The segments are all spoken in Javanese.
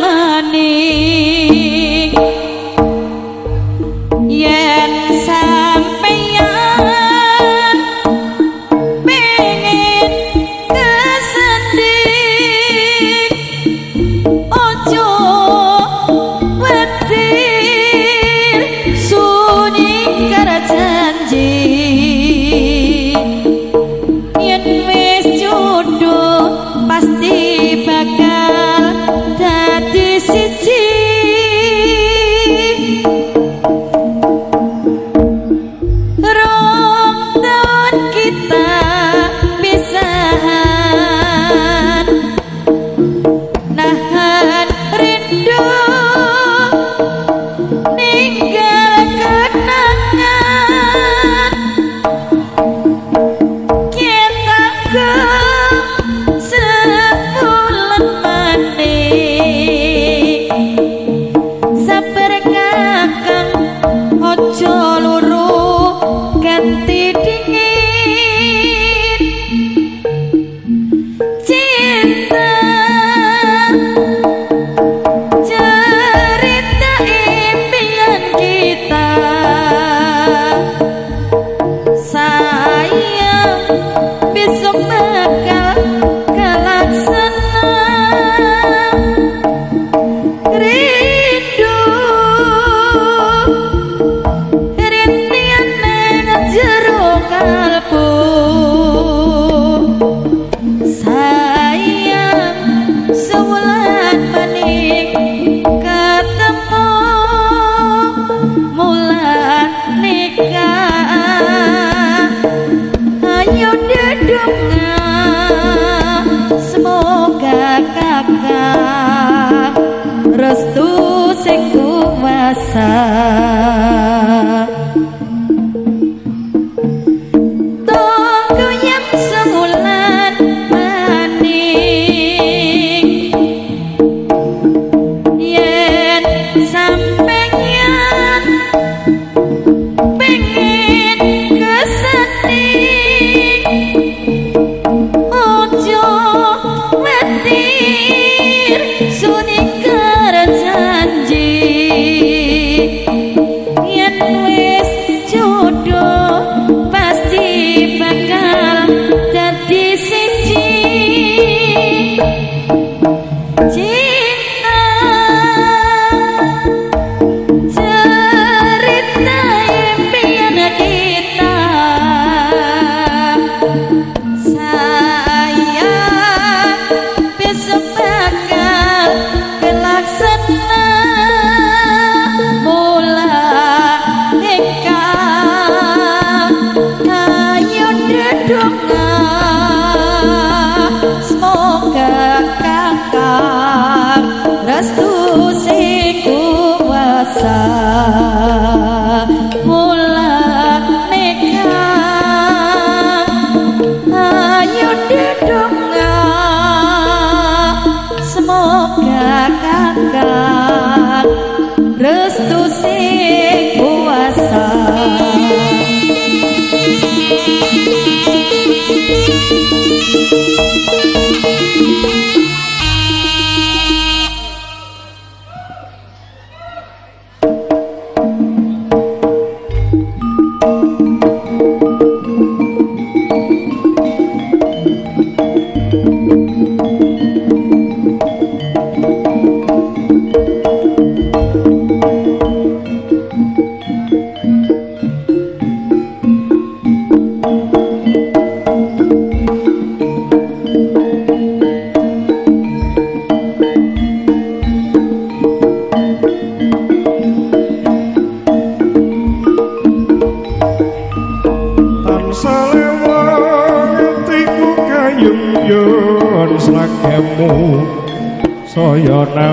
money.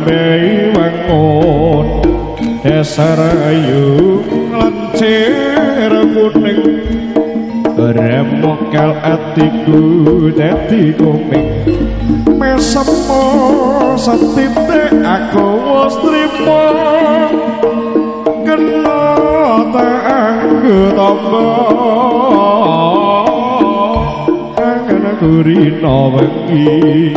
nambahi wangun dasar ayu lancir kuning. Remokel atiku dadi kuping mesemo setitik aku wis trimo kena tak anggo tampa kang kana wengi.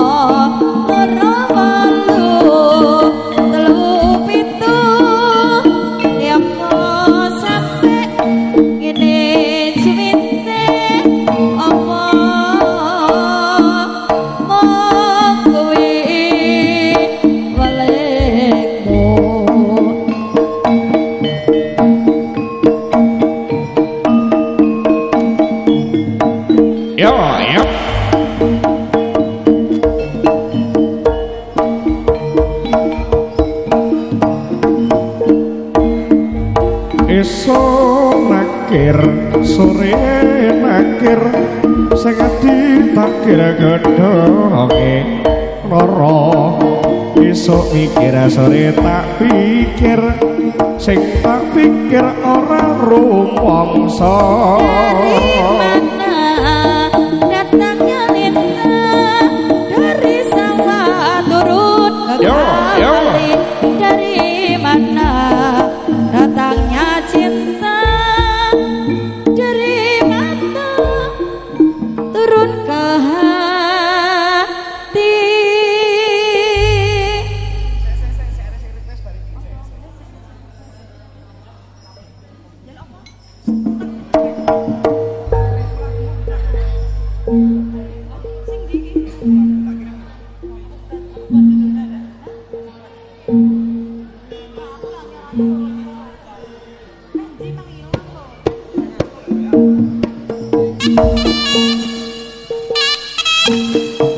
nakir sore nakir sing ati takir gedhonge lara esok mikir sore tak pikir sing tak pikir ora rumangsa Música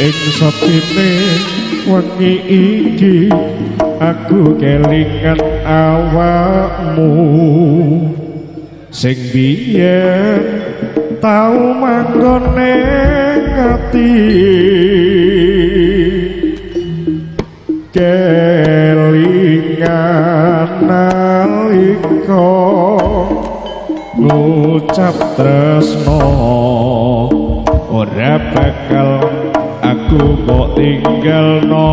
इन सब में wengi iki aku kelingan awakmu. Sing biyen tau manggone ngati kelingan nalika ngucap tresno ora bakal aku kok tinggal no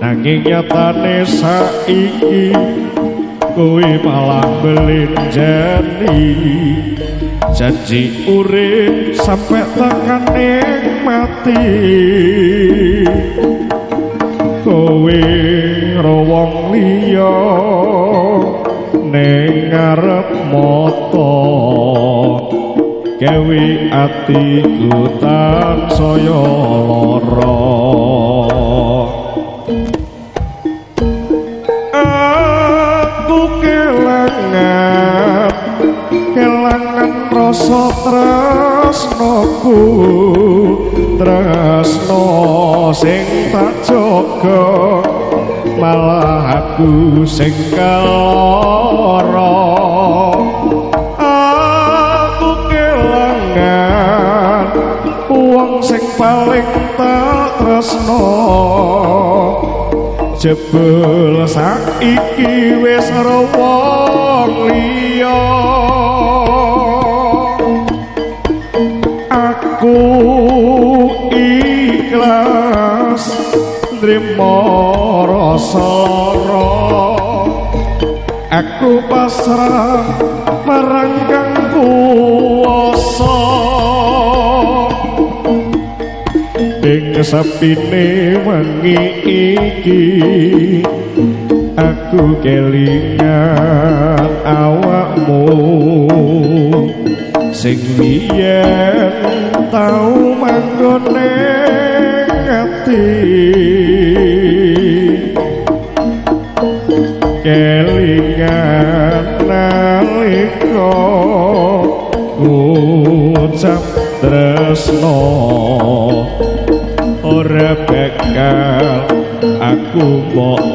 nanging nyatane saiki kowe malah belenjani janji urip sampai tekan mati. Kowe rawong liya ning ngarep motor gawe atiku tansaya lara. Aku kelangan kelangan rasa tresnoku tresno sing tak jaga malah aku sing kalara paling tak tresno. Jebul saiki wis rawong liya. Aku ikhlas nrimo rasa aku pasrah marang kang ing sapine wengi iki aku kelingan awakmu. Sing biyen tau manggone ati. Kelingan nalika ngucap tresno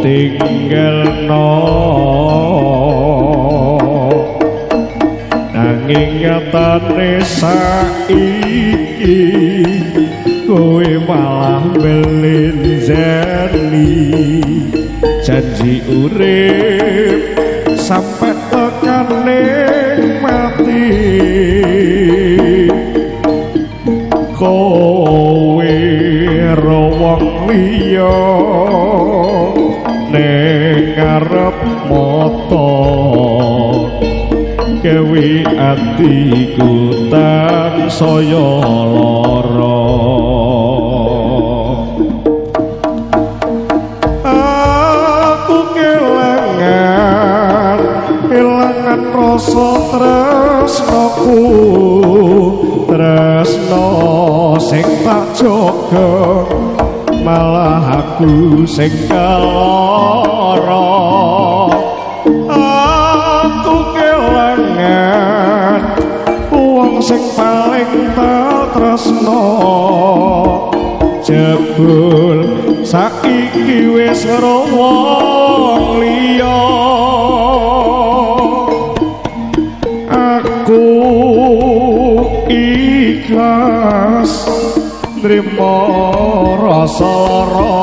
tinggalno. Nanging nyatane saiki kowe malah belinjani janji urip sampai tekane mati. Kowe rawang liya. ning arep motor. Kewi atiku tan saya lara. Aku kelangan kelangan rasa tresnaku tresno sing tak jaga malah aku sing kalara aku kelangan wong sing paling tak tresno. Jebul saiki wis wong liya. Aku ikhlas nrimo lara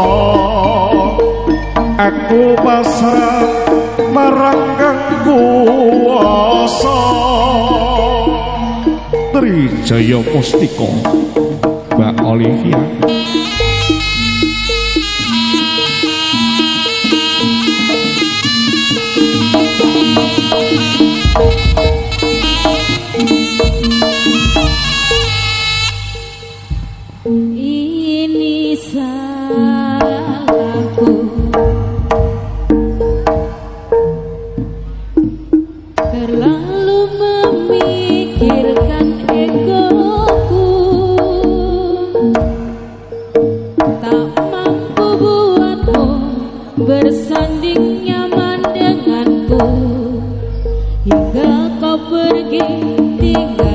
aku pasrah marang kang kuwasa Trijaya Mustika Mbak Olivia Hingga kau pergi tinggalkan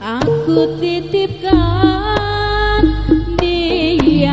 Aku titipkan dia